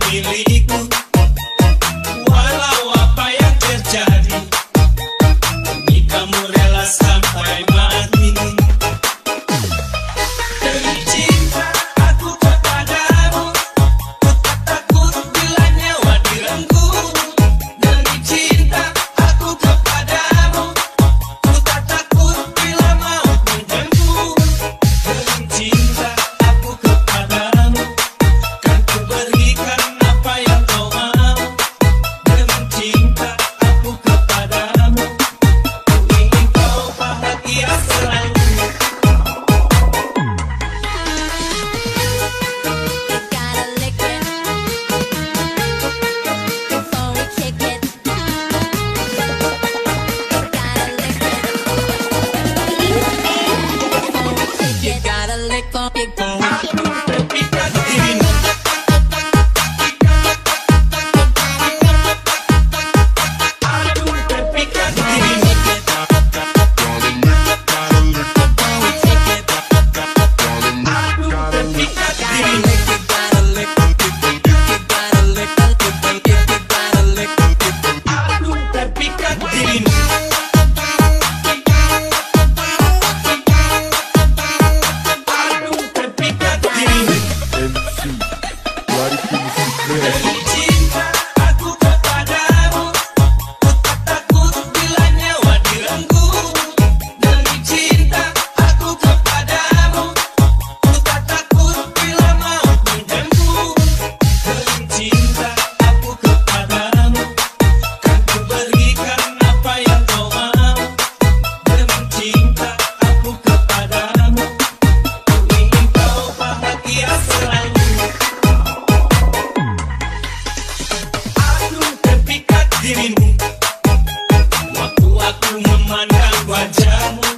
really equal. I Wajahmu